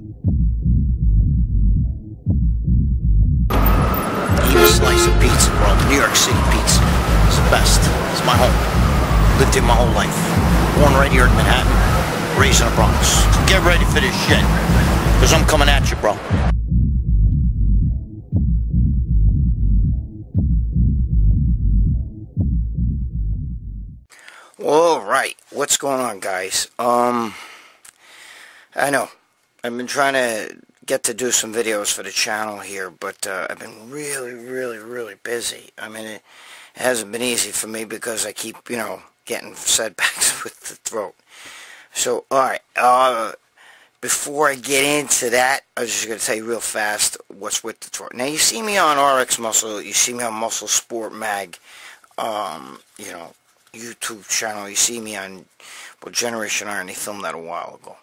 Eat a slice of pizza, bro. New York City pizza. It's the best. It's my home. Lived here my whole life. Born right here in Manhattan. Raised in the Bronx. Get ready for this shit. Because I'm coming at you, bro. All right, what's going on, guys? Um, I know I've been trying to get to do some videos for the channel here, but uh, I've been really, really, really busy. I mean, it, it hasn't been easy for me because I keep, you know, getting setbacks with the throat. So, all right, uh, before I get into that, I was just going to tell you real fast what's with the throat. Now, you see me on RX Muscle, you see me on Muscle Sport Mag, um, you know, YouTube channel. You see me on well, Generation Iron. They filmed that a while ago.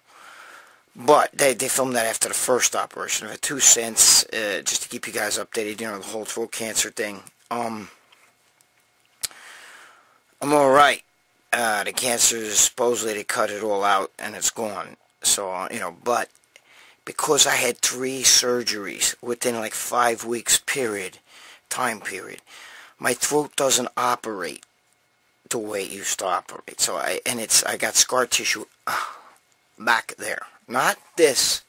But they, they filmed that after the first operation. Had two cents, uh, just to keep you guys updated, you know, the whole throat cancer thing. Um, I'm alright. Uh, the cancer, is supposedly they cut it all out and it's gone. So, uh, you know, but because I had three surgeries within like five weeks period, time period, my throat doesn't operate the way it used to operate. So I and it's I got scar tissue uh, back there. Not this.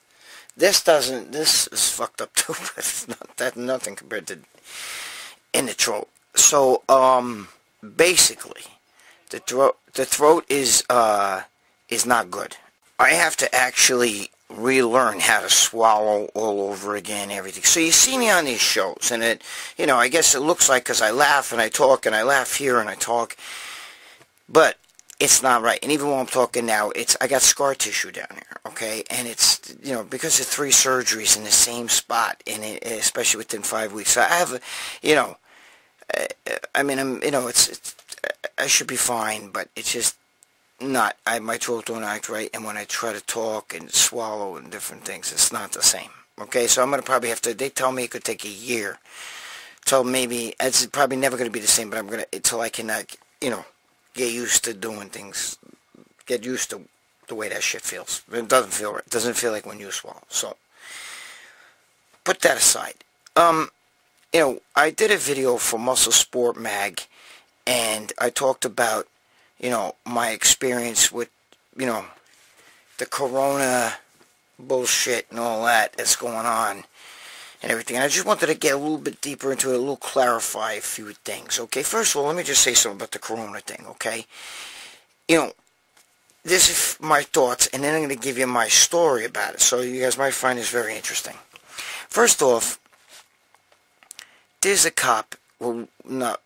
This doesn't. This is fucked up too. But it's not that nothing compared to in the throat. So um, basically, the throat the throat is uh is not good. I have to actually relearn how to swallow all over again, everything. So you see me on these shows, and it, you know, I guess it looks like because I laugh and I talk and I laugh here and I talk, but it's not right. And even while I'm talking now, it's I got scar tissue down here, okay? And it's, you know, because of three surgeries in the same spot, and it, especially within five weeks. So I have, you know, I mean, I'm, you know, it's, it's I should be fine, but it's just not. I my throat don't act right, and when I try to talk and swallow and different things, it's not the same. Okay, so I'm gonna probably have to. They tell me it could take a year, so maybe it's probably never gonna be the same. But I'm gonna until I can, uh, you know get used to doing things, get used to the way that shit feels. It doesn't feel right. It doesn't feel like when you swallow. So, put that aside. Um, you know, I did a video for Muscle Sport Mag, and I talked about, you know, my experience with, you know, the corona bullshit and all that that's going on and everything. And I just wanted to get a little bit deeper into it, a little clarify a few things, okay? First of all, let me just say something about the corona thing, okay? You know, this is my thoughts, and then I'm going to give you my story about it, so you guys might find this very interesting. First off, there's a cop who not,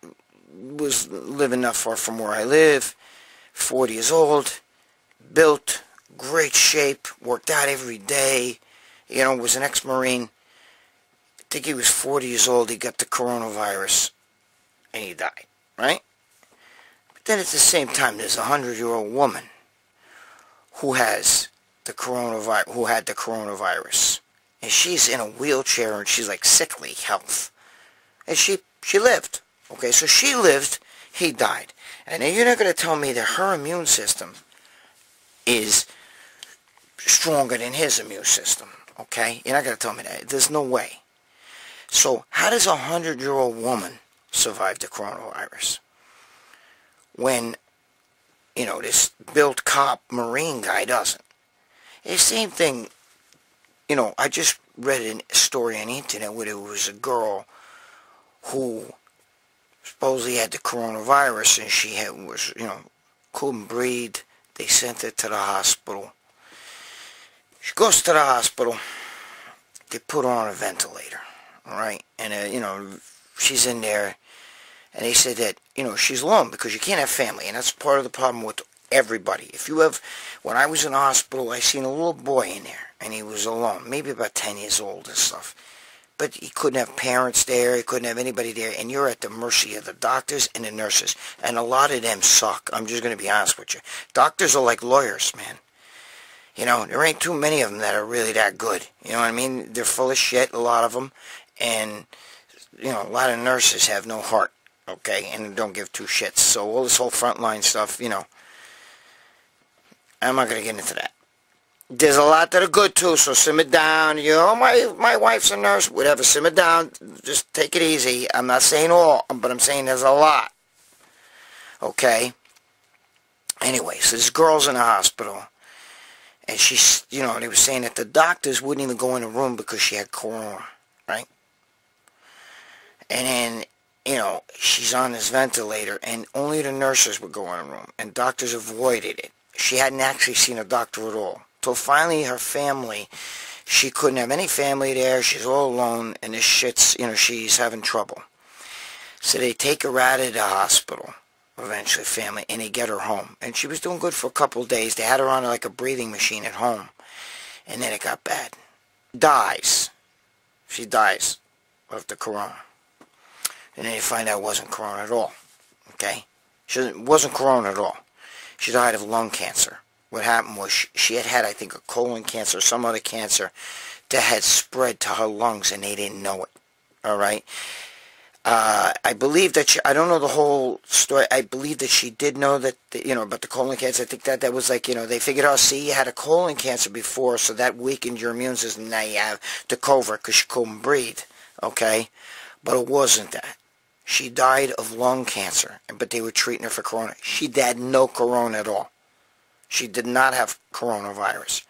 was living not far from where I live, 40 years old, built, great shape, worked out every day, you know, was an ex-Marine, think he was 40 years old, he got the coronavirus, and he died, right? But then at the same time, there's a 100-year-old woman who has the coronavirus, who had the coronavirus. And she's in a wheelchair, and she's like sickly health. And she, she lived. Okay, so she lived, he died. And you're not going to tell me that her immune system is stronger than his immune system. Okay? You're not going to tell me that. There's no way. So how does a hundred-year-old woman survive the coronavirus when, you know, this built cop Marine guy doesn't? The same thing, you know, I just read a story on the internet where there was a girl who supposedly had the coronavirus and she had, was, you know, couldn't breathe. They sent her to the hospital. She goes to the hospital. They put her on a ventilator right? And, uh, you know, she's in there, and they said that, you know, she's alone because you can't have family, and that's part of the problem with everybody. If you have, when I was in the hospital, I seen a little boy in there, and he was alone, maybe about 10 years old and stuff. But he couldn't have parents there, he couldn't have anybody there, and you're at the mercy of the doctors and the nurses. And a lot of them suck, I'm just going to be honest with you. Doctors are like lawyers, man. You know, there ain't too many of them that are really that good. You know what I mean? They're full of shit, a lot of them and you know a lot of nurses have no heart okay and don't give two shits so all this whole frontline stuff you know I'm not going to get into that there's a lot that are good too, so simmer down. You know, my my wife's a nurse, whatever. Simmer down. Just take it easy. I'm not saying all, but I'm saying there's a lot. Okay. Anyway, so this girl's in the hospital, and she's, you know, they were saying that the doctors wouldn't even go in the room because she had corona, right? And then, you know, she's on this ventilator, and only the nurses would go in the room, and doctors avoided it. She hadn't actually seen a doctor at all. Till finally her family, she couldn't have any family there, she's all alone, and this shit's, you know, she's having trouble. So they take her out of the hospital eventually family, and they get her home. And she was doing good for a couple days. They had her on like a breathing machine at home. And then it got bad. Dies. She dies of the corona. And then you find out it wasn't corona at all. Okay? She wasn't corona at all. She died of lung cancer. What happened was she, she had had, I think, a colon cancer or some other cancer that had spread to her lungs and they didn't know it. All right? Uh, I believe that she, I don't know the whole story. I believe that she did know that, the, you know, about the colon cancer. I think that that was like, you know, they figured out, see, you had a colon cancer before, so that weakened your immune system. Now you have the covid because you couldn't breathe, okay? But it wasn't that. She died of lung cancer, but they were treating her for corona. She had no corona at all. She did not have coronavirus.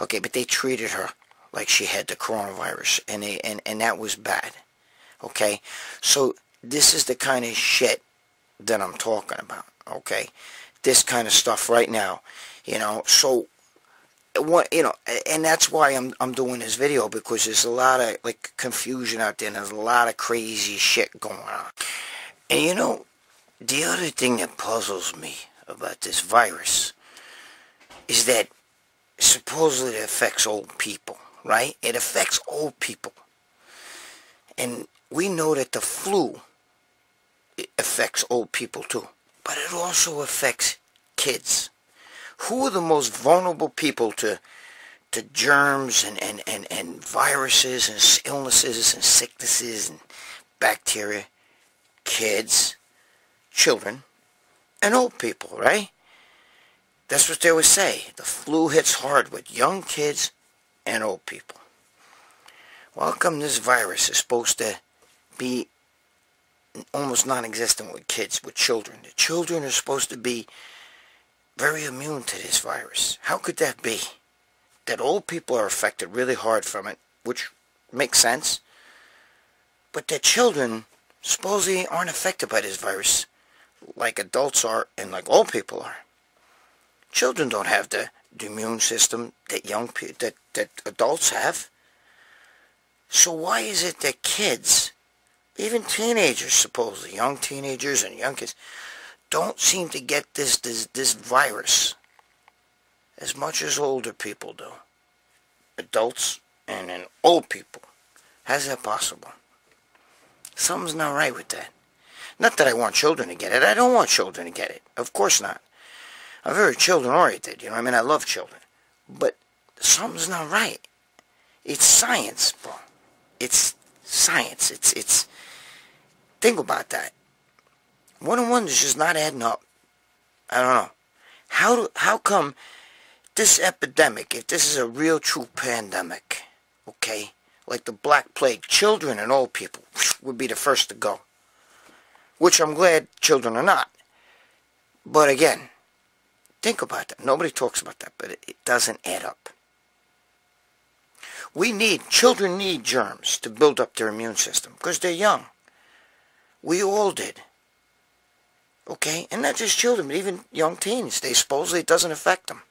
Okay, but they treated her like she had the coronavirus, and, they, and, and that was bad. Okay? So this is the kind of shit that I'm talking about. Okay? This kind of stuff right now. You know, so what you know, and that's why I'm I'm doing this video because there's a lot of like confusion out there. And there's a lot of crazy shit going on. And you know, the other thing that puzzles me about this virus is that supposedly it affects old people, right? It affects old people. And we know that the flu affects old people too, but it also affects kids. Who are the most vulnerable people to to germs and, and, and, and viruses and illnesses and sicknesses and bacteria? Kids, children, and old people, right? That's what they always say. The flu hits hard with young kids and old people. Well, come this virus is supposed to be almost non-existent with kids, with children. The children are supposed to be very immune to this virus. How could that be? That old people are affected really hard from it, which makes sense. But that children supposedly aren't affected by this virus like adults are and like old people are. Children don't have the, the immune system that young that, that adults have. So why is it that kids even teenagers, supposedly, young teenagers and young kids, don't seem to get this, this, this virus as much as older people do. Adults and then old people. How's that possible? Something's not right with that. Not that I want children to get it. I don't want children to get it. Of course not. I'm very children-oriented, you know I mean? I love children. But something's not right. It's science, bro. It's science. It's, it's, Think about that. One and one is just not adding up. I don't know. How do, how come this epidemic, if this is a real true pandemic, okay, like the Black Plague, children and old people would be the first to go. Which I'm glad children are not. But again, think about that. Nobody talks about that, but it, it doesn't add up. We need, children need germs to build up their immune system because they're young. We all did. Okay? And not just children, but even young teens. They supposedly it doesn't affect them.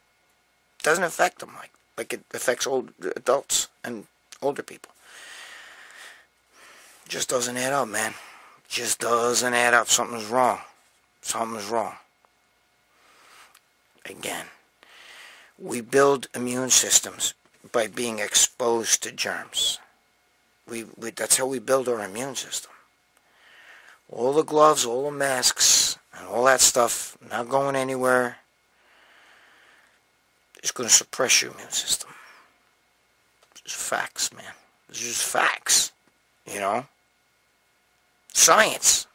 It doesn't affect them like, like it affects old adults and older people. It just doesn't add up, man. It just doesn't add up. Something's wrong. Something's wrong. Again, we build immune systems by being exposed to germs. We, we, that's how we build our immune system all the gloves, all the masks, and all that stuff not going anywhere. It's going to suppress your immune system. It's facts, man. It's just facts. You know? Science.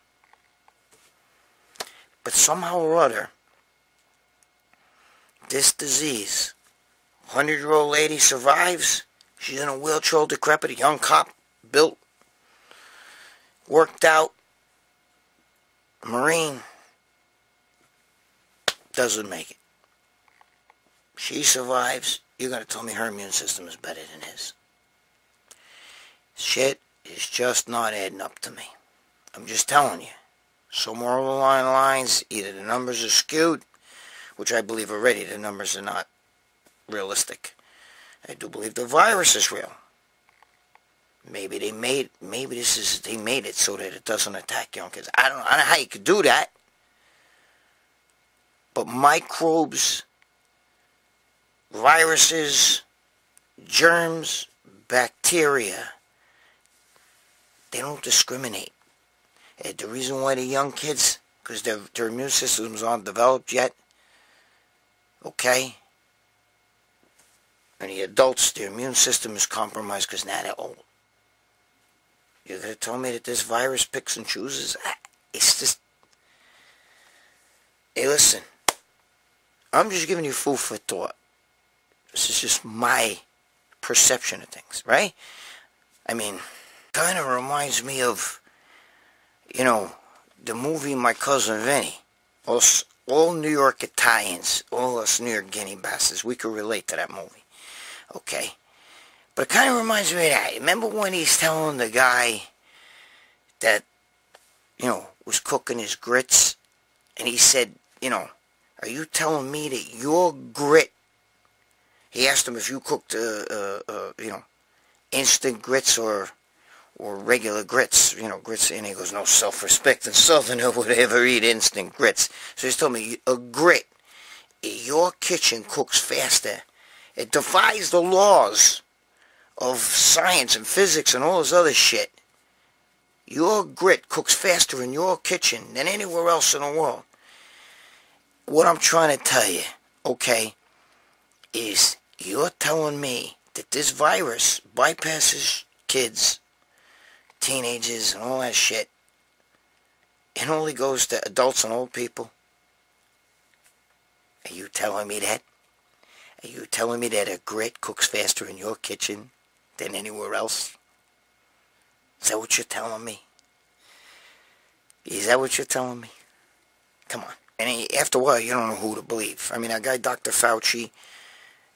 But somehow or other, this disease 100-year-old lady survives. She's in a wheelchair, decrepit, a young cop, built, worked out, Marine, doesn't make it. She survives. You're going to tell me her immune system is better than his. Shit is just not adding up to me. I'm just telling you. Somewhere along the lines, either the numbers are skewed, which I believe already the numbers are not realistic. I do believe the virus is real. Maybe they made maybe this is they made it so that it doesn't attack young kids. I don't, I don't know how you could do that. But microbes, viruses, germs, bacteria, they don't discriminate. And the reason why the young kids, because their, their immune systems aren't developed yet, okay? And the adults, their immune system is compromised because now they're old. You're going to tell me that this virus picks and chooses? Ah, it's just... Hey, listen. I'm just giving you food for thought. This is just my perception of things, right? I mean, kind of reminds me of, you know, the movie My Cousin Vinny. All, all New York Italians, all us New York Guinea bastards, we could relate to that movie. Okay? But it kind of reminds me of that. Remember when he's telling the guy that, you know, was cooking his grits, and he said, you know, are you telling me that your grit, he asked him if you cooked, uh, uh, uh, you know, instant grits or or regular grits, you know, grits, and he goes, no self-respect and Southerner would ever eat instant grits. So he's told me, a grit your kitchen cooks faster. It defies the laws of science and physics and all this other shit, your grit cooks faster in your kitchen than anywhere else in the world. What I'm trying to tell you, okay, is you're telling me that this virus bypasses kids, teenagers, and all that shit. It only goes to adults and old people. Are you telling me that? Are you telling me that a grit cooks faster in your kitchen than anywhere else? Is that what you're telling me? Is that what you're telling me? Come on. And after a while, you don't know who to believe. I mean, that guy, Dr. Fauci,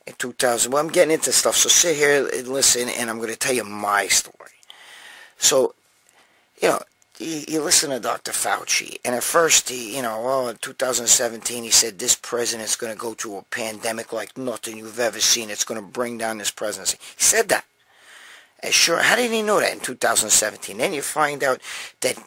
in 2000, well, I'm getting into stuff, so sit here and listen, and I'm going to tell you my story. So, you know, you, you listen to Dr. Fauci, and at first, he, you know, well, in 2017, he said this president's going to go through a pandemic like nothing you've ever seen. It's going to bring down this presidency. He said that. And sure, how did he know that in 2017? Then you find out that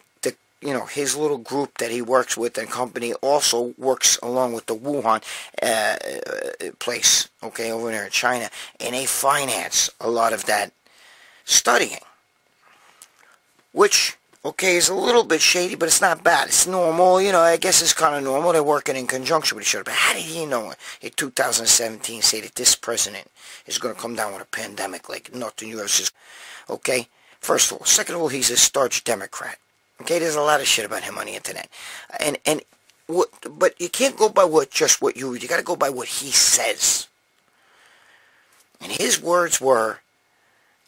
you know his little group that he works with and company also works along with the Wuhan uh, place, okay, over there in China, and they finance a lot of that studying, which okay, is a little bit shady, but it's not bad. It's normal, you know, I guess it's kind of normal. They're working in conjunction with each other. But how did he know in 2017 say that this president is going to come down with a pandemic like nothing ever seen? Okay? First of all. Second of all, he's a starch Democrat. Okay, there's a lot of shit about him on the internet. And, and, what, but you can't go by what just what you read. You got to go by what he says. And his words were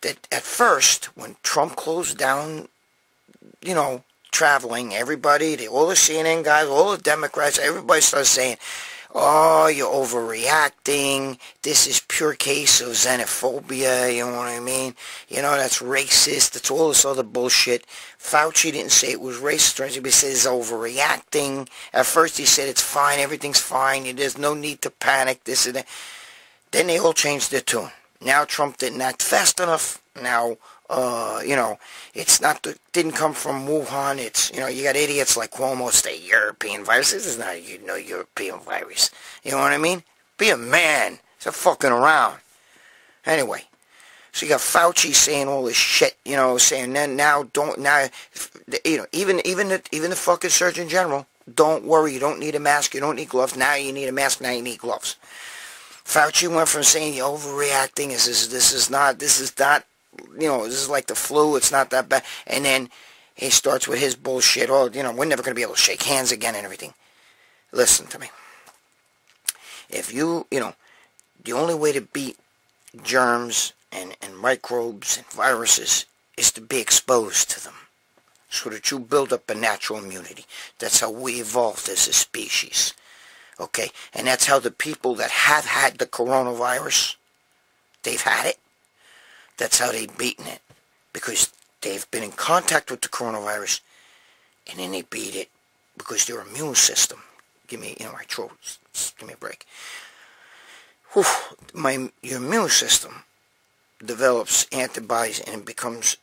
that at first, when Trump closed down you know, traveling, everybody, all the CNN guys, all the Democrats, everybody starts saying, oh, you're overreacting. This is pure case of xenophobia, you know what I mean? You know, that's racist. That's all this other bullshit. Fauci didn't say it was racist he said it's overreacting. At first he said it's fine, everything's fine, there's no need to panic, this and that. Then they all changed their tune. Now Trump didn't act fast enough. Now uh, you know, it's not the, didn't come from Wuhan. It's you know, you got idiots like Cuomo say European virus. This is not you know European virus. You know what I mean? Be a man. Stop fucking around. Anyway, so you got Fauci saying all this shit. You know, saying then now don't now, you know, even even the, even the fucking Surgeon General. Don't worry, you don't need a mask, you don't need gloves. Now you need a mask, now you need gloves. Fauci went from saying you're overreacting, is this is this is not this is not you know, this is like the flu, it's not that bad. And then he starts with his bullshit, oh, you know, we're never going to be able to shake hands again and everything. Listen to me. If you, you know, the only way to beat germs and, and microbes and viruses is to be exposed to them so that you build up a natural immunity. That's how we evolved as a species. Okay? And that's how the people that have had the coronavirus, they've had it. That's how they've beaten it. Because they've been in contact with the coronavirus and then they beat it because their immune system, give me, you know, my throat, give me a break. Whew, my, your immune system develops antibodies and it becomes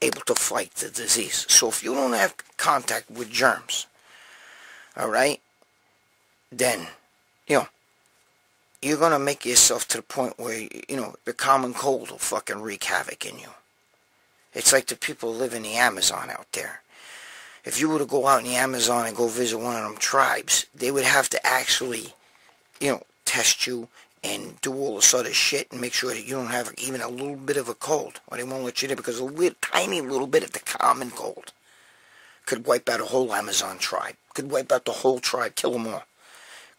able to fight the disease. So if you don't have contact with germs, all right, then, you know, you're going to make yourself to the point where, you know, the common cold will fucking wreak havoc in you. It's like the people live in the Amazon out there. If you were to go out in the Amazon and go visit one of them tribes, they would have to actually, you know, test you and do all this other shit and make sure that you don't have even a little bit of a cold. Or they won't let you in because a little, tiny little bit of the common cold could wipe out a whole Amazon tribe. Could wipe out the whole tribe, kill them all.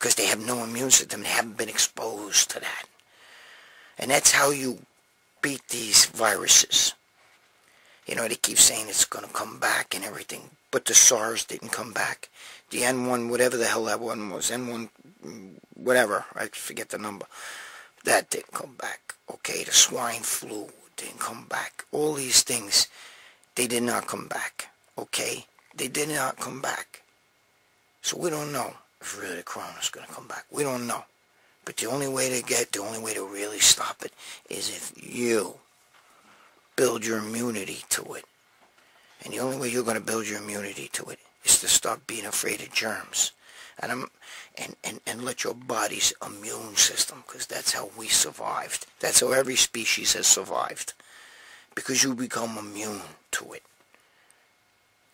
Because they have no immune system. They haven't been exposed to that. And that's how you beat these viruses. You know, they keep saying it's going to come back and everything. But the SARS didn't come back. The N1, whatever the hell that one was, N1 whatever, I forget the number. That didn't come back. Okay, the swine flu didn't come back. All these things, they did not come back. Okay, they did not come back. So we don't know if really the corona is going to come back. We don't know. But the only way to get, the only way to really stop it is if you build your immunity to it. And the only way you're going to build your immunity to it is to stop being afraid of germs and, I'm, and, and, and let your body's immune system, because that's how we survived. That's how every species has survived. Because you become immune to it.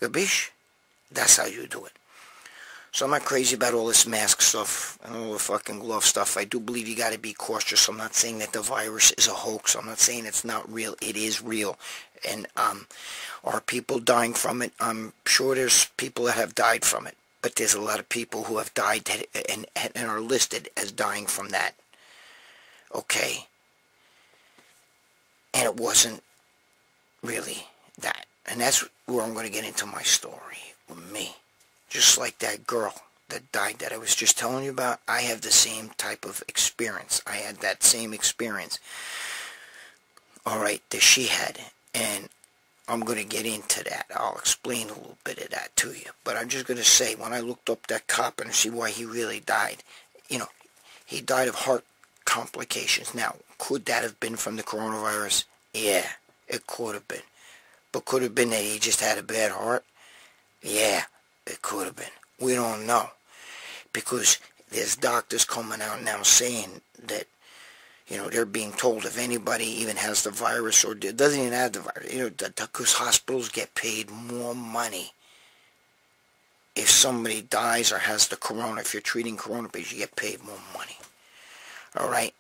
Gabish? That's how you do it. So I'm not crazy about all this mask stuff and all the fucking glove stuff. I do believe you got to be cautious. I'm not saying that the virus is a hoax. I'm not saying it's not real. It is real. And um, are people dying from it? I'm sure there's people that have died from it but there's a lot of people who have died that, and, and are listed as dying from that. Okay? And it wasn't really that. And that's where I'm going to get into my story with me. Just like that girl that died that I was just telling you about, I have the same type of experience. I had that same experience. Alright, that she had. And I'm going to get into that. I'll explain a little bit of that to you. But I'm just going to say, when I looked up that cop and see why he really died, you know, he died of heart complications. Now, could that have been from the coronavirus? Yeah, it could have been. But could have been that he just had a bad heart? Yeah, it could have been. We don't know. Because there's doctors coming out now saying that you know, they're being told if anybody even has the virus or doesn't even have the virus, you know, because hospitals get paid more money if somebody dies or has the corona. If you're treating corona patients, you get paid more money. All right?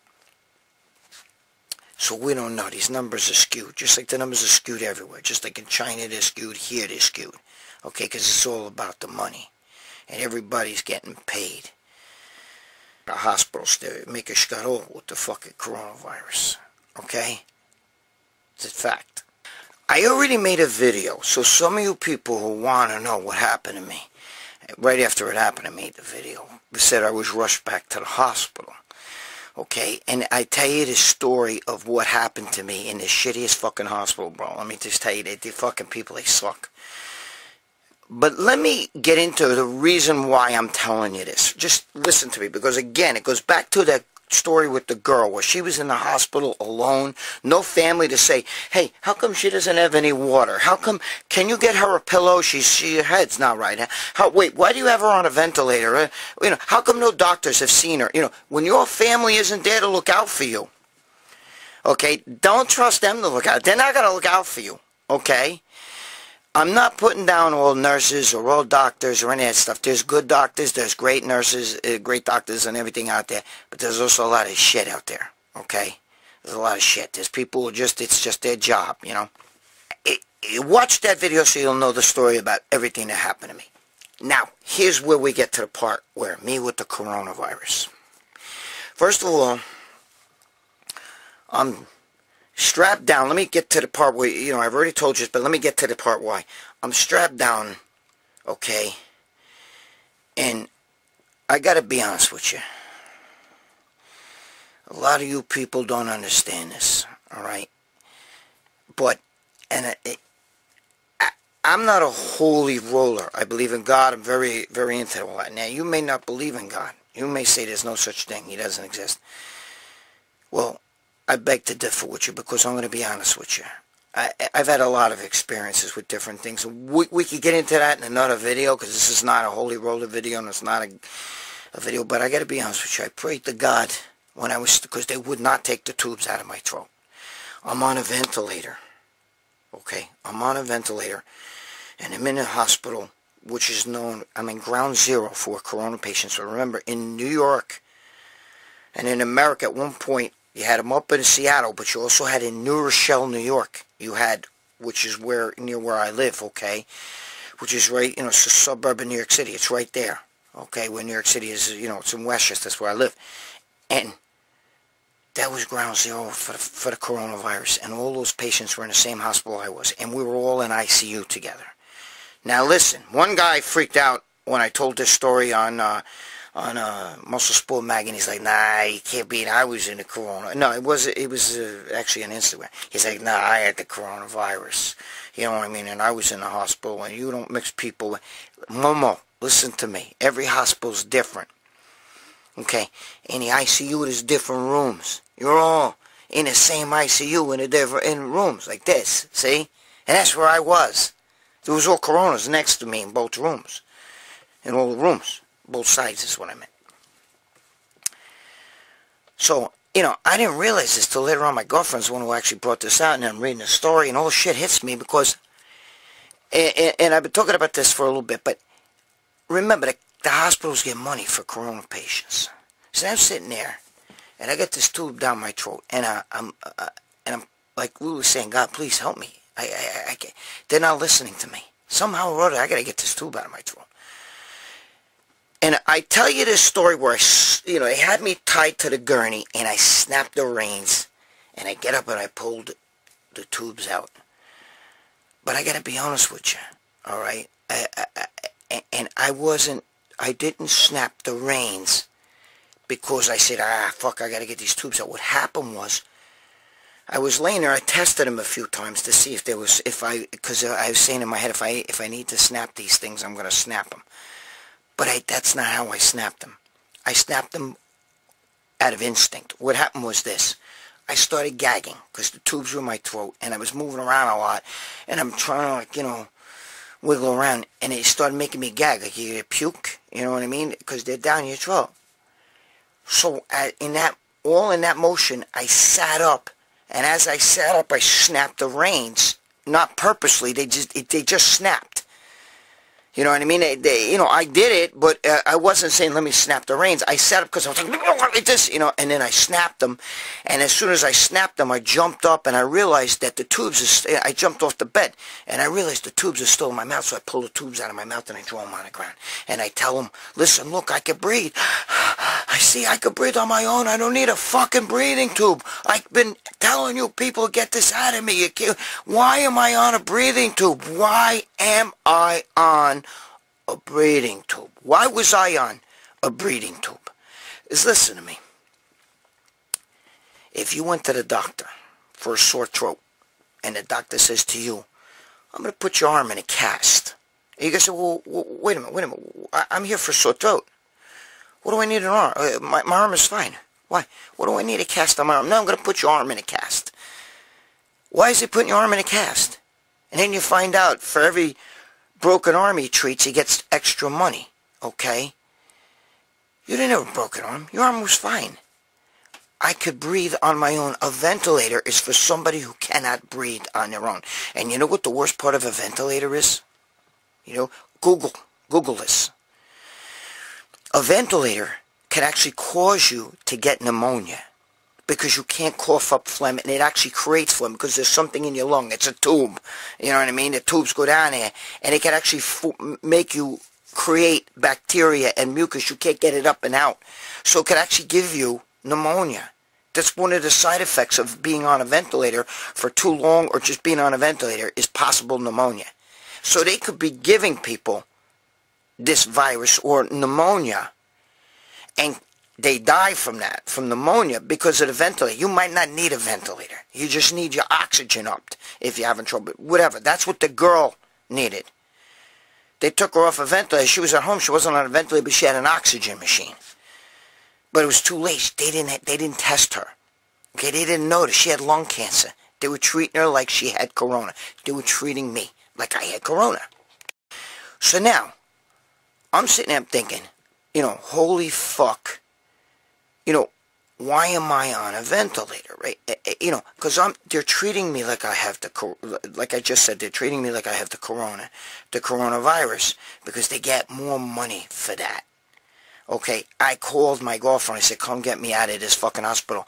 So we don't know. These numbers are skewed, just like the numbers are skewed everywhere. Just like in China, they're skewed. Here, they're skewed. Okay, because it's all about the money. And everybody's getting paid the hospitals to make a shkarol with the fucking coronavirus. Okay? It's a fact. I already made a video, so some of you people who want to know what happened to me, right after it happened, I made the video. said I was rushed back to the hospital. Okay, and I tell you the story of what happened to me in the shittiest fucking hospital, bro. Let me just tell you, that the fucking people, they suck. But let me get into the reason why I'm telling you this. Just listen to me, because again, it goes back to that story with the girl where she was in the hospital alone, no family to say, hey, how come she doesn't have any water? How come, can you get her a pillow? She's, she, her head's not right. How, wait, why do you have her on a ventilator? Uh, you know, how come no doctors have seen her? You know, when your family isn't there to look out for you, okay, don't trust them to look out. They're not going to look out for you, okay? I'm not putting down all nurses or all doctors or any of that stuff. There's good doctors, there's great nurses, uh, great doctors and everything out there. But there's also a lot of shit out there, okay? There's a lot of shit. There's people who just, it's just their job, you know? It, it, watch that video so you'll know the story about everything that happened to me. Now, here's where we get to the part where me with the coronavirus. First of all, I'm strapped down. Let me get to the part where, you know, I've already told you, but let me get to the part why. I'm strapped down, okay? And I got to be honest with you. A lot of you people don't understand this, all right? But, and it, I, I'm not a holy roller. I believe in God. I'm very, very into all that. Now, you may not believe in God. You may say there's no such thing. He doesn't exist. Well, I beg to differ with you because I'm going to be honest with you. I, have had a lot of experiences with different things. We, we could get into that in another video because this is not a holy roller video and it's not a, a video. But I got to be honest with you. I prayed to God when I was, because they would not take the tubes out of my throat. I'm on a ventilator. Okay, I'm on a ventilator and I'm in a hospital which is known, I'm in ground zero for corona patients. So remember, in New York and in America at one point, you had them up in Seattle, but you also had in New Rochelle, New York. You had, which is where near where I live, okay, which is right, you know, it's a suburb of New York City. It's right there, okay, where New York City is, you know, it's in Westchester. That's where I live, and that was ground zero for the, for the coronavirus, and all those patients were in the same hospital I was, and we were all in ICU together. Now listen, one guy freaked out when I told this story on uh, on uh, Muscle Sport magazine. He's like, "Nah, you can't be. I was in the corona." No, it was it was uh, actually on Instagram. He's like, "Nah, I had the coronavirus." You know what I mean? And I was in the hospital. And you don't mix people. Momo, listen to me. Every hospital's different. Okay, in the ICU, there's different rooms. You're all in the same ICU in a different in rooms like this. See, and that's where I was. There was all coronas next to me in both rooms. In all the rooms. Both sides is what I meant. So, you know, I didn't realize this till later on. My girlfriend's the one who actually brought this out, and I'm reading the story, and all the shit hits me because, and, and I've been talking about this for a little bit, but remember, the, the hospitals get money for corona patients. So I'm sitting there, and I get this tube down my throat, and I, I'm, uh, and I'm like Lulu saying, God, please help me. I, I, I, I they're not listening to me. Somehow or other, I gotta get this tube out of my throat. And I tell you this story where, I, you know, they had me tied to the gurney, and I snapped the reins, and I get up and I pulled the tubes out. But I gotta be honest with you, all right? I, I, and I wasn't, I didn't snap the reins because I said, ah, fuck, I gotta get these tubes out. What happened was, I was laying there. I tested them a few times to see if there was, if I, because I was saying in my head, if I, if I need to snap these things, I'm going to snap them. But I, that's not how I snapped them. I snapped them out of instinct. What happened was this. I started gagging because the tubes were in my throat, and I was moving around a lot, and I'm trying to, like, you know, wiggle around, and it started making me gag, like you get puke, you know what I mean? Because they're down your throat. So in that, all in that motion, I sat up and as I sat up, I snapped the reins. Not purposely, they just it, they just snapped. You know what I mean? They, they, you know, I did it, but uh, I wasn't saying, let me snap the reins. I sat up because I was like, like this, you know, and then I snapped them. And as soon as I snapped them, I jumped up and I realized that the tubes, are I jumped off the bed and I realized the tubes are still in my mouth. So I pull the tubes out of my mouth and I throw them on the ground. And I tell them, listen, look, I can breathe. I see I can breathe on my own. I don't need a fucking breathing tube. I've been telling you people, get this out of me. You can't, Why am I on a breathing tube? Why am I on a breathing tube. Why was I on a breathing tube? Is listen to me. If you went to the doctor for a sore throat and the doctor says to you, I'm going to put your arm in a cast. And you can say, well, wait a minute, wait a minute. I'm here for a sore throat. What do I need an arm? Uh, my, my arm is fine. Why? What do I need a cast on my arm? No, I'm going to put your arm in a cast. Why is he putting your arm in a cast? And then you find out for every broken arm he treats, he gets extra money. Okay? You didn't have a broken arm. Your arm was fine. I could breathe on my own. A ventilator is for somebody who cannot breathe on their own. And you know what the worst part of a ventilator is? You know, Google. Google this. A ventilator can actually cause you to get pneumonia because you can't cough up phlegm and it actually creates phlegm because there's something in your lung. It's a tube. You know what I mean? The tubes go down there and it can actually make you create bacteria and mucus. You can't get it up and out. So it could actually give you pneumonia That's one of the side effects of being on a ventilator for too long or just being on a ventilator is possible pneumonia. So they could be giving people this virus or pneumonia and they die from that, from pneumonia, because of the ventilator. You might not need a ventilator. You just need your oxygen up if you're having trouble. Whatever. That's what the girl needed. They took her off a ventilator. She was at home. She wasn't on a ventilator, but she had an oxygen machine. But it was too late. They didn't, they didn't test her. Okay, they didn't notice. She had lung cancer. They were treating her like she had corona. They were treating me like I had corona. So now, I'm sitting there thinking, you know, holy fuck you know, why am I on a ventilator, right? Eh, eh, you know, because I'm they're treating me like I have the like I just said they're treating me like I have the corona, the coronavirus because they get more money for that. Okay, I called my girlfriend. I said, "Come get me out of this fucking hospital."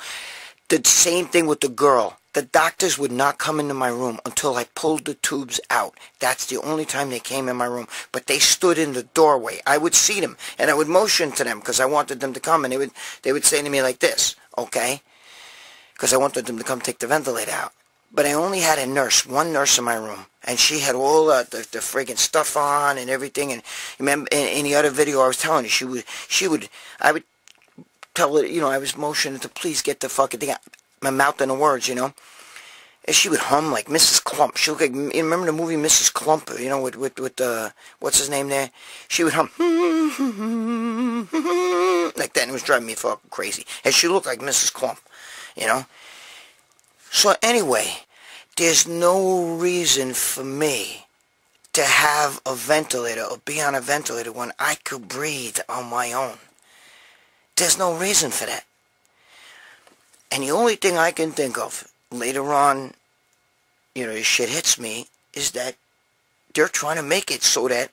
The same thing with the girl. The doctors would not come into my room until I pulled the tubes out. That's the only time they came in my room. But they stood in the doorway. I would see them, and I would motion to them because I wanted them to come, and they would they would say to me like this, okay? Because I wanted them to come take the ventilator out. But I only had a nurse, one nurse in my room, and she had all the, the, friggin' stuff on and everything. And remember, in, in the other video I was telling you, she would, she would, I would tell her, you know, I was motioning to please get the fucking thing out my mouth in the words, you know. And she would hum like Mrs. Klump. She looked like, you remember the movie Mrs. Klump, you know, with, with, with, uh, what's his name there? She would hum, like that, and it was driving me fucking crazy. And she looked like Mrs. Klump, you know. So anyway, there's no reason for me to have a ventilator or be on a ventilator when I could breathe on my own. There's no reason for that. And the only thing I can think of later on, you know, shit hits me, is that they're trying to make it so that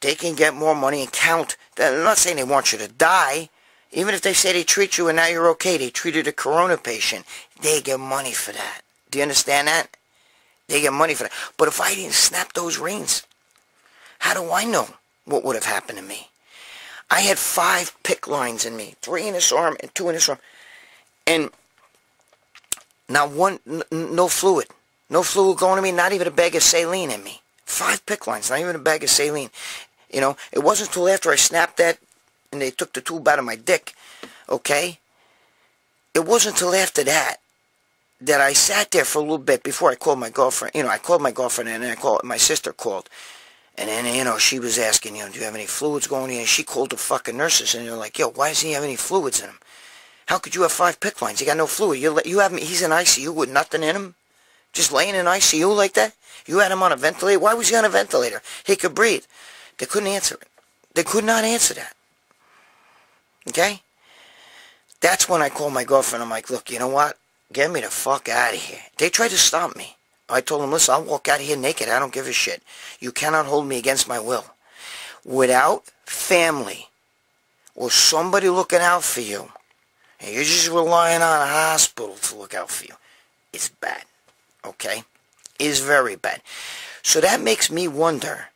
they can get more money and count. I'm not saying they want you to die. Even if they say they treat you and now you're okay, they treated a corona patient, they get money for that. Do you understand that? They get money for that. But if I didn't snap those reins, how do I know what would have happened to me? I had five PICC lines in me, three in this arm and two in this arm. And not one, no fluid. No fluid going to me, not even a bag of saline in me. Five PICC lines, not even a bag of saline. You know, it wasn't until after I snapped that and they took the tube out of my dick, okay? It wasn't until after that that I sat there for a little bit before I called my girlfriend. You know, I called my girlfriend and then I called, my sister called. And then, you know, she was asking, you know, do you have any fluids going in? And she called the fucking nurses and they're like, yo, why does he have any fluids in him? How could you have five PICC lines? You got no fluid. You you have he's in ICU with nothing in him, just laying in ICU like that. You had him on a ventilator. Why was he on a ventilator? He could breathe. They couldn't answer it. They could not answer that. Okay. That's when I called my girlfriend. I'm like, look, you know what? Get me the fuck out of here. They tried to stop me. I told them, listen, I'll walk out of here naked. I don't give a shit. You cannot hold me against my will. Without family or somebody looking out for you, and you're just relying on a hospital to look out for you. It's bad. Okay? It's very bad. So that makes me wonder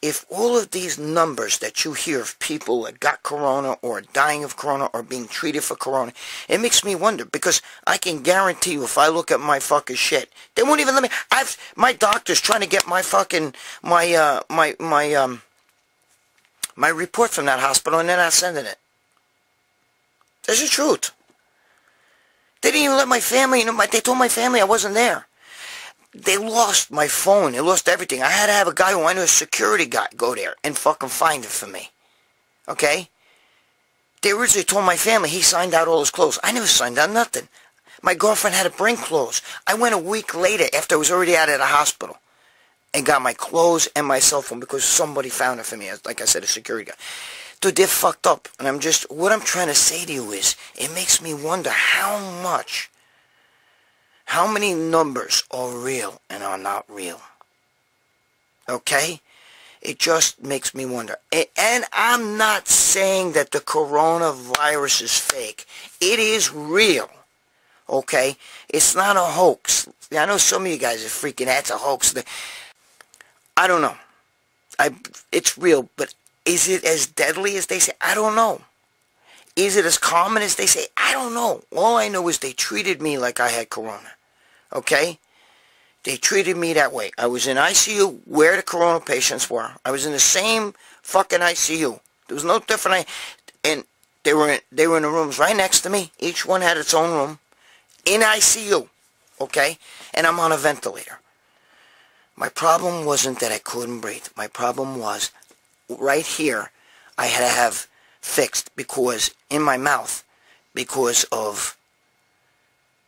if all of these numbers that you hear of people that got corona or dying of corona or being treated for corona, it makes me wonder because I can guarantee you if I look at my fucking shit, they won't even let me. I've my doctor's trying to get my fucking my uh my my um my report from that hospital and they're not sending it. That's the truth. They didn't even let my family, they told my family I wasn't there. They lost my phone. They lost everything. I had to have a guy who I knew, a security guy, go there and fucking find it for me. Okay? They originally told my family he signed out all his clothes. I never signed out nothing. My girlfriend had to bring clothes. I went a week later after I was already out of the hospital and got my clothes and my cell phone because somebody found it for me. Like I said, a security guy. Dude, they're fucked up. And I'm just, what I'm trying to say to you is, it makes me wonder how much, how many numbers are real and are not real. Okay? It just makes me wonder. And I'm not saying that the coronavirus is fake. It is real. Okay? It's not a hoax. I know some of you guys are freaking, that's a hoax. I don't know. I, it's real, but is it as deadly as they say? I don't know. Is it as common as they say? I don't know. All I know is they treated me like I had corona. Okay? They treated me that way. I was in ICU where the corona patients were. I was in the same fucking ICU. There was no different. And they were in, they were in the rooms right next to me. Each one had its own room in ICU. Okay? And I'm on a ventilator. My problem wasn't that I couldn't breathe. My problem was right here I had to have fixed because in my mouth because of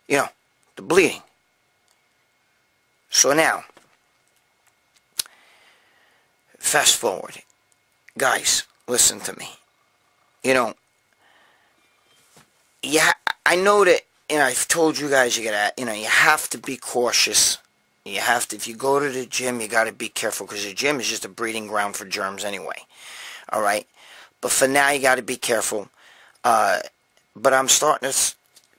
you know the bleeding. So now fast forward. Guys, listen to me. You know yeah I know that know I've told you guys you gotta you know you have to be cautious you have to, if you go to the gym, you got to be careful because the gym is just a breeding ground for germs anyway. All right? But for now, you got to be careful. Uh, but I'm starting to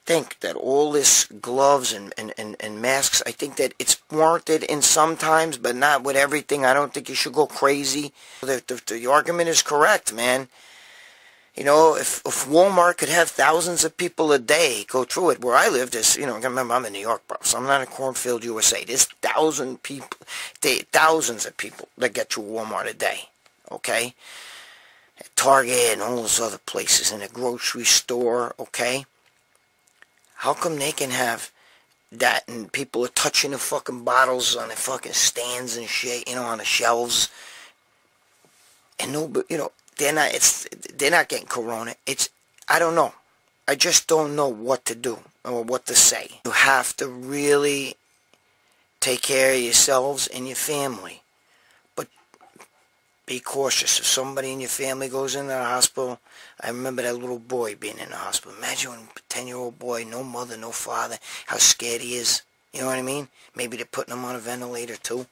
think that all this gloves and, and, and, and masks, I think that it's warranted in some times, but not with everything. I don't think you should go crazy. The, the, the argument is correct, man. You know, if, if Walmart could have thousands of people a day go through it, where I live, there's, you know, remember I'm in New York, bro, so I'm not in Cornfield, USA. There's thousand people, thousands of people that get through Walmart a day, okay? At Target and all those other places, in a grocery store, okay? How come they can have that and people are touching the fucking bottles on the fucking stands and shit, you know, on the shelves? And nobody, you know, they're not it's they're not getting corona. It's i don't know. I just don't know what to do or what to say. You have to really take care of yourselves and your family. But be cautious. If somebody in your family goes into the hospital i remember that little boy being in the hospital. Imagine a 10 year old boy no mother no father how scared he is. You know what i mean? Maybe they're putting him on a ventilator too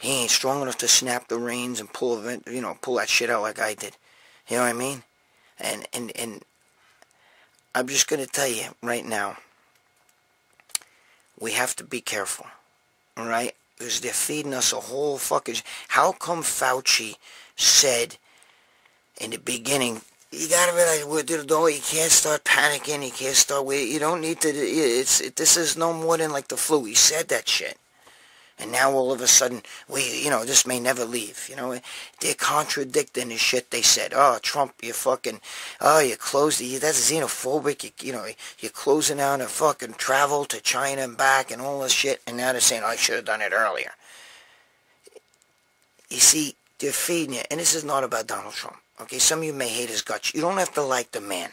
he ain't strong enough to snap the reins and pull you know, pull that shit out like I did. You know what I mean? And and and I'm just gonna tell you right now. We have to be careful, all right? Because they're feeding us a whole fucking. How come Fauci said in the beginning? You gotta realize, you can't start panicking. You can't start. You don't need to. It's. It, this is no more than like the flu. He said that shit. And now all of a sudden, we, you know, this may never leave. You know, they're contradicting the shit they said. Oh, Trump, you fucking, oh, you closed, that's xenophobic. You, you know, you're closing down the fucking travel to China and back and all this shit. And now they're saying, I should have done it earlier. You see, they're feeding you. And this is not about Donald Trump. Okay, some of you may hate his guts. You don't have to like the man.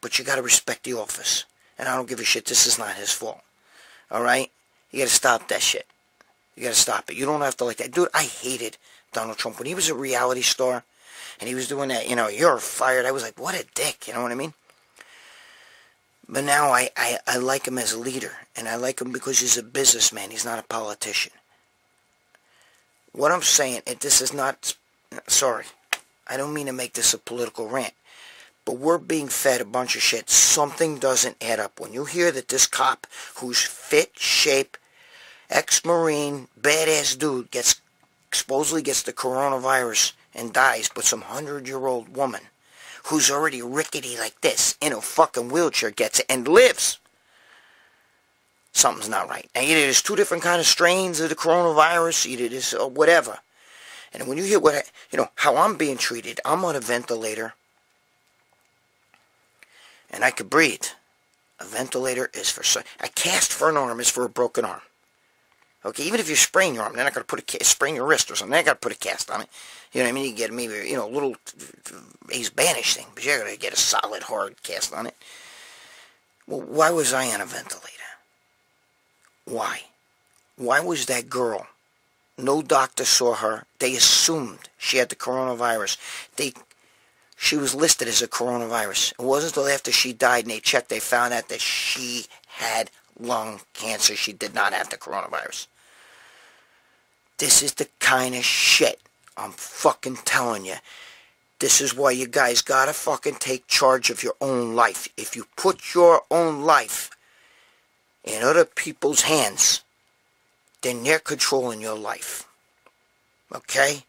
But you got to respect the office. And I don't give a shit. This is not his fault. All right? You got to stop that shit. You got to stop it. You don't have to like that. Dude, I hated Donald Trump. When he was a reality star and he was doing that, you know, you're fired. I was like, what a dick. You know what I mean? But now I, I, I like him as a leader. And I like him because he's a businessman. He's not a politician. What I'm saying, and this is not... Sorry. I don't mean to make this a political rant. But we're being fed a bunch of shit. Something doesn't add up. When you hear that this cop, who's fit, shape, ex-marine, badass dude gets supposedly gets the coronavirus and dies, but some hundred-year-old woman who's already rickety like this in a fucking wheelchair gets it and lives. Something's not right. Now, either there's two different kind of strains of the coronavirus, either this or whatever. And when you hear what, I, you know, how I'm being treated, I'm on a ventilator, and I could breathe. A ventilator is for, a cast for an arm is for a broken arm. Okay, even if you sprain your arm, they're not going to put a sprain your wrist or something. They're got to put a cast on it. You know what I mean? You get maybe you know a little ace bandage thing, but you're going to get a solid hard cast on it. Well, why was I on a ventilator? Why? Why was that girl? No doctor saw her. They assumed she had the coronavirus. They, she was listed as a coronavirus. It wasn't until after she died and they checked, they found out that she had lung cancer. She did not have the coronavirus. This is the kind of shit I'm fucking telling you. This is why you guys gotta fucking take charge of your own life. If you put your own life in other people's hands, then they're controlling your life. Okay?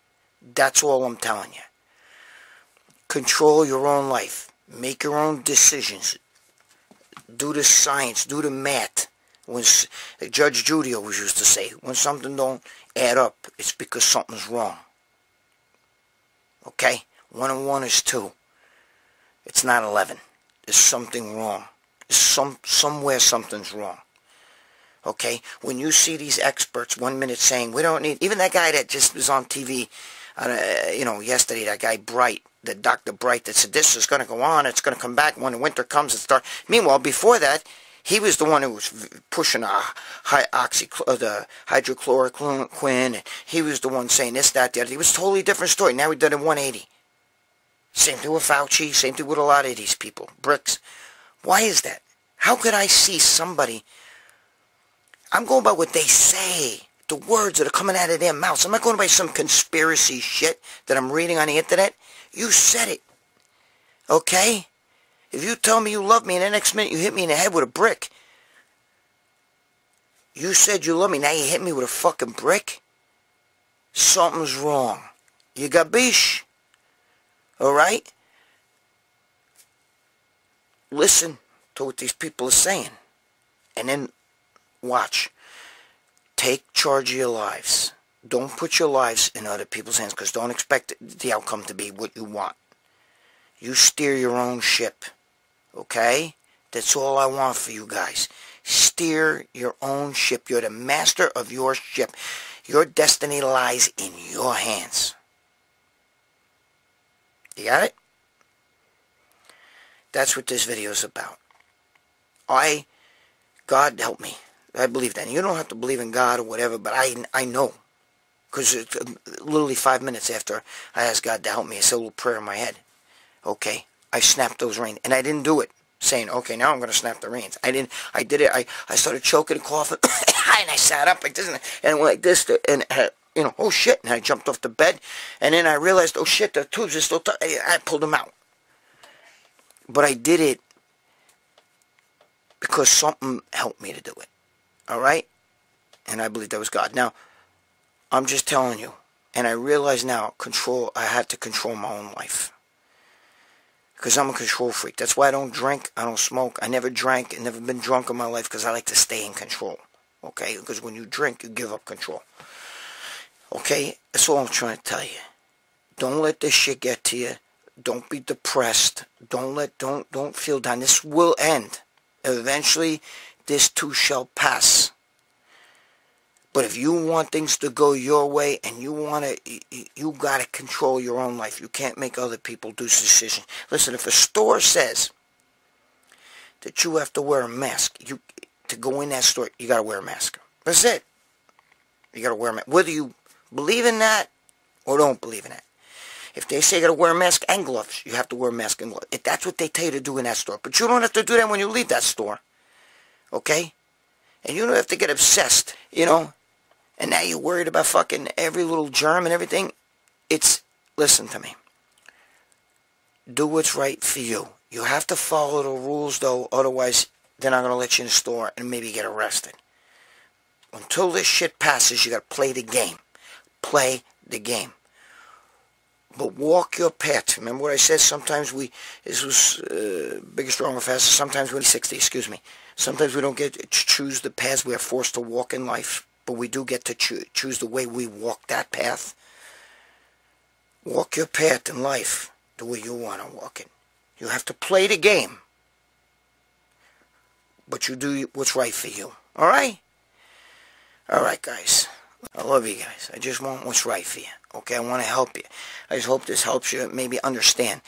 That's all I'm telling you. control your own life. Make your own decisions. Do the science. Do the math. When Judge Judy always used to say, when something don't add up, it's because something's wrong. Okay? One and one is two. It's not 11. There's something wrong. Some, somewhere something's wrong. Okay? When you see these experts one minute saying, we don't need, even that guy that just was on TV, uh, you know, yesterday, that guy Bright, the Dr. Bright that said this is going to go on, it's going to come back when the winter comes and start. Meanwhile, before that, he was the one who was pushing a high oxy, uh, the hydrochloroquine. and He was the one saying this, that, the other. It was a totally different story. Now he did a 180. Same thing with Fauci. Same thing with a lot of these people. Bricks. Why is that? How could I see somebody... I'm going by what they say. The words that are coming out of their mouths. I'm not going by some conspiracy shit that I'm reading on the internet. You said it. Okay? If you tell me you love me and the next minute you hit me in the head with a brick. You said you love me. Now you hit me with a fucking brick? Something's wrong. You got bish. All right? Listen to what these people are saying. And then watch. Take charge of your lives. Don't put your lives in other people's hands because don't expect the outcome to be what you want. You steer your own ship. Okay? That's all I want for you guys. Steer your own ship. You're the master of your ship. Your destiny lies in your hands. You got it? That's what this video is about. I, God help me. I believe that. You don't have to believe in God or whatever, but I, I know. Because uh, literally five minutes after I asked God to help me, I said a little prayer in my head. Okay, I snapped those reins. And I didn't do it saying, okay, now I'm going to snap the reins. I didn't, I did it. I, I started choking and coughing. and I sat up like this and, and went like this. and uh, you know, oh shit, and I jumped off the bed, and then I realized, oh shit, the tubes are still, I pulled them out. But I did it because something helped me to do it, all right? And I believe that was God. Now, I'm just telling you, and I realize now, control, I had to control my own life. Because I'm a control freak. That's why I don't drink, I don't smoke. I never drank and never been drunk in my life because I like to stay in control. Okay? Because when you drink, you give up control. Okay? That's all I'm trying to tell you. Don't let this shit get to you. Don't be depressed. Don't let don't don't feel down. This will end. Eventually this too shall pass. But if you want things to go your way and you want to, you, got to control your own life. You can't make other people do decisions. Listen, if a store says that you have to wear a mask, you to go in that store, you got to wear a mask. That's it. You got to wear a mask. Whether you Believe in that or don't believe in that. If they say you got to wear a mask and gloves, you have to wear a mask and gloves. If that's what they tell you to do in that store. But you don't have to do that when you leave that store. Okay? And you don't have to get obsessed, you know? And now you're worried about fucking every little germ and everything. It's, listen to me. Do what's right for you. You have to follow the rules, though. Otherwise, they're not going to let you in the store and maybe get arrested. Until this shit passes, you got to play the game play the game. But walk your path. Remember what I said? Sometimes we, this was uh, bigger, stronger, faster. Sometimes we're 60, excuse me. Sometimes we don't get to choose the path we are forced to walk in life. But we do get to cho choose the way we walk that path. Walk your path in life the way you want to walk it. You have to play the game. But you do what's right for you. All right? All right, guys. I love you guys. I just want what's right for you. Okay, I want to help you. I just hope this helps you maybe understand.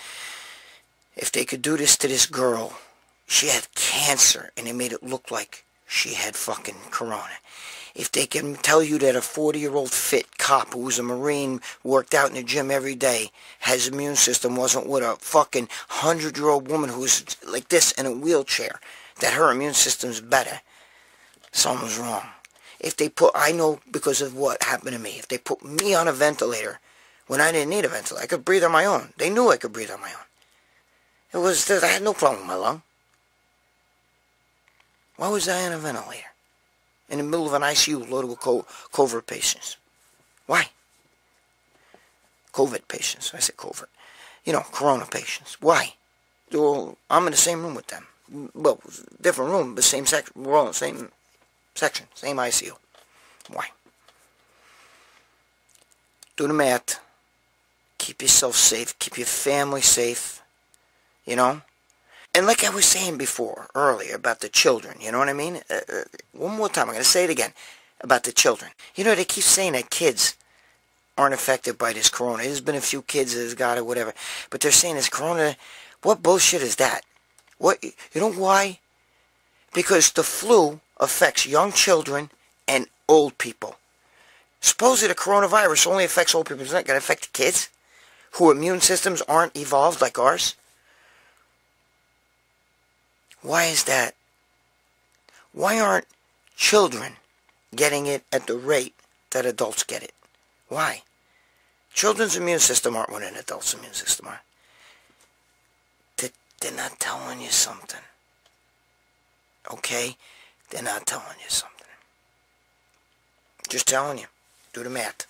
If they could do this to this girl, she had cancer, and they made it look like she had fucking corona. If they can tell you that a 40-year-old fit cop who was a Marine, worked out in the gym every day, has immune system, wasn't with a fucking 100-year-old woman who's like this in a wheelchair, that her immune system's better, something's wrong. If they put, I know because of what happened to me, if they put me on a ventilator when I didn't need a ventilator, I could breathe on my own. They knew I could breathe on my own. It was, that I had no problem with my lung. Why was I on a ventilator? In the middle of an ICU loaded with COVID patients. Why? COVID patients. I said COVID. you know, corona patients. Why? Well, I'm in the same room with them. Well, different room, but same section. We're all in the same section, same ICU. Why? Do the math. Keep yourself safe. Keep your family safe. You know? And like I was saying before, earlier, about the children, you know what I mean? Uh, uh, one more time, I'm going to say it again, about the children. You know, they keep saying that kids aren't affected by this corona. There's been a few kids that has got it, whatever. But they're saying this corona, what bullshit is that? What, you know why? Because the flu affects young children and old people. Supposedly the coronavirus only affects old people. It's not going to affect kids whose immune systems aren't evolved like ours. Why is that? Why aren't children getting it at the rate that adults get it? Why? Children's immune system aren't what an adult's immune system are. They're not telling you something. Okay? They're not telling you something. Just telling you. Do the math.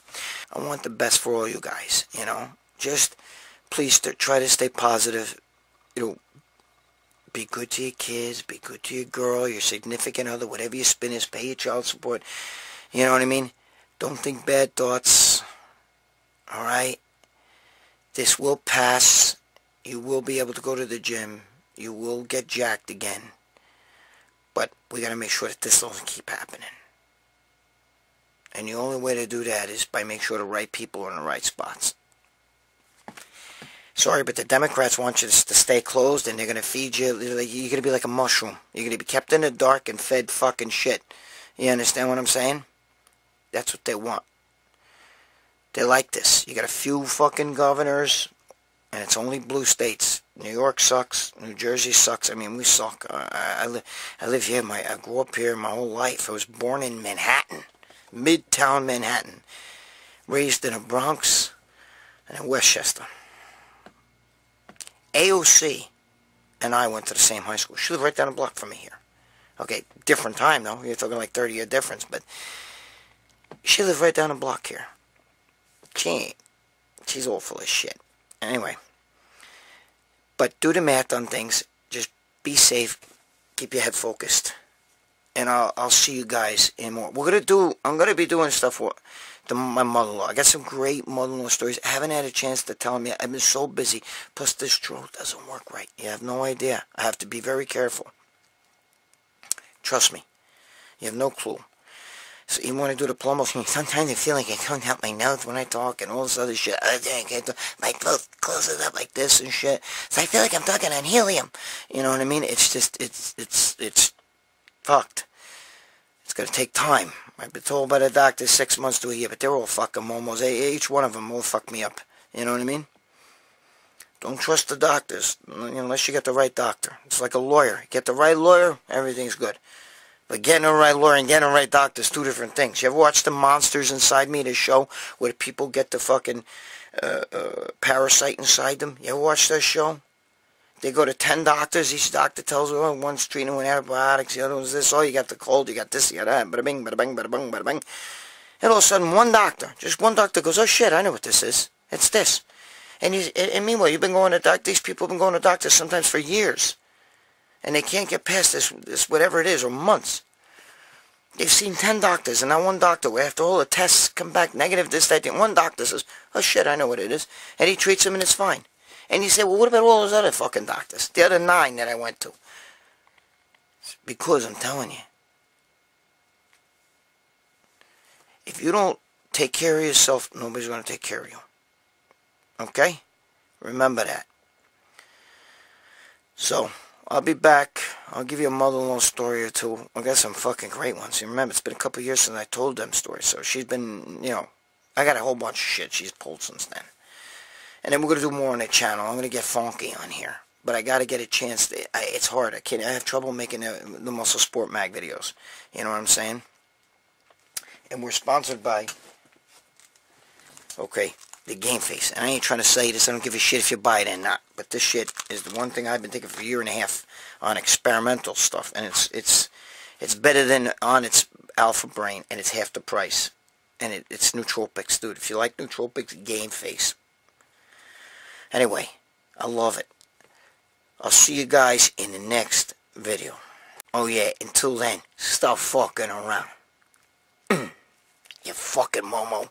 I want the best for all you guys, you know? Just please try to stay positive. You know, be good to your kids, be good to your girl, your significant other, whatever your spin is, pay your child support. You know what I mean? Don't think bad thoughts. Alright? This will pass. You will be able to go to the gym. You will get jacked again. But we got to make sure that this doesn't keep happening. And the only way to do that is by make sure the right people are in the right spots. Sorry, but the Democrats want you to stay closed and they're going to feed you. You're going to be like a mushroom. You're going to be kept in the dark and fed fucking shit. You understand what I'm saying? That's what they want. They like this. You got a few fucking governors, and it's only blue states. New York sucks. New Jersey sucks. I mean, we suck. I, I, li I live here. My I grew up here my whole life. I was born in Manhattan, Midtown Manhattan, raised in the Bronx and in Westchester. AOC and I went to the same high school. She lived right down the block from me here. Okay, different time though. You're talking like 30 year difference, but she lived right down the block here. She ain't. She's awful as shit. Anyway. But do the math on things. Just be safe. Keep your head focused. And I'll, I'll see you guys in more. We're to do, I'm going to be doing stuff the, my mother-in-law. I got some great mother-in-law stories. I haven't had a chance to tell them yet. I've been so busy. Plus, this throat doesn't work right. You have no idea. I have to be very careful. Trust me. You have no clue. So even when I do the plumber thing, sometimes I feel like I can't help my nose when I talk and all this other shit. I can't do, my throat closes up like this and shit. So I feel like I'm talking on helium. You know what I mean? It's just, it's, it's, it's fucked. It's going to take time. I've been told by the doctor six months to a year, but they're all fucking momos. Each one of them will fuck me up. You know what I mean? Don't trust the doctors unless you get the right doctor. It's like a lawyer. Get the right lawyer, everything's good. But getting the right lawyer and getting the right doctor is two different things. You ever watch the Monsters Inside Me, the show where people get the fucking uh, uh, parasite inside them? You ever watch that show? They go to 10 doctors. Each doctor tells them, oh, one's treating with antibiotics, the other one's this. Oh, you got the cold, you got this, you got that. Bada bing, bada bing, bada bing, bada bing. And all of a sudden, one doctor, just one doctor goes, oh, shit, I know what this is. It's this. And, you, and meanwhile, you've been going to doctors, these people have been going to doctors sometimes for years and they can't get past this, this whatever it is, or months. They've seen 10 doctors, and not one doctor, after all the tests come back negative, this, that, one doctor says, oh shit, I know what it is. And he treats them and it's fine. And you say, well, what about all those other fucking doctors? The other nine that I went to. because I'm telling you. If you don't take care of yourself, nobody's going to take care of you. Okay? Remember that. So... I'll be back. I'll give you a mother-in-law story or two. I got some fucking great ones. You remember, it's been a couple years since I told them stories. So she's been, you know, I got a whole bunch of shit she's pulled since then. And then we're going to do more on the channel. I'm going to get funky on here. But I got to get a chance. To, I, it's hard. I can't. I have trouble making the, the Muscle Sport Mag videos. You know what I'm saying? And we're sponsored by... Okay, the game face. And I ain't trying to say this. I don't give a shit if you buy it or not. But this shit is the one thing I've been thinking for a year and a half on experimental stuff. And it's it's it's better than on its Alpha Brain. And it's half the price. And it, it's nootropics, dude. If you like nootropics, game face. Anyway, I love it. I'll see you guys in the next video. Oh yeah, until then, stop fucking around. you fucking Momo.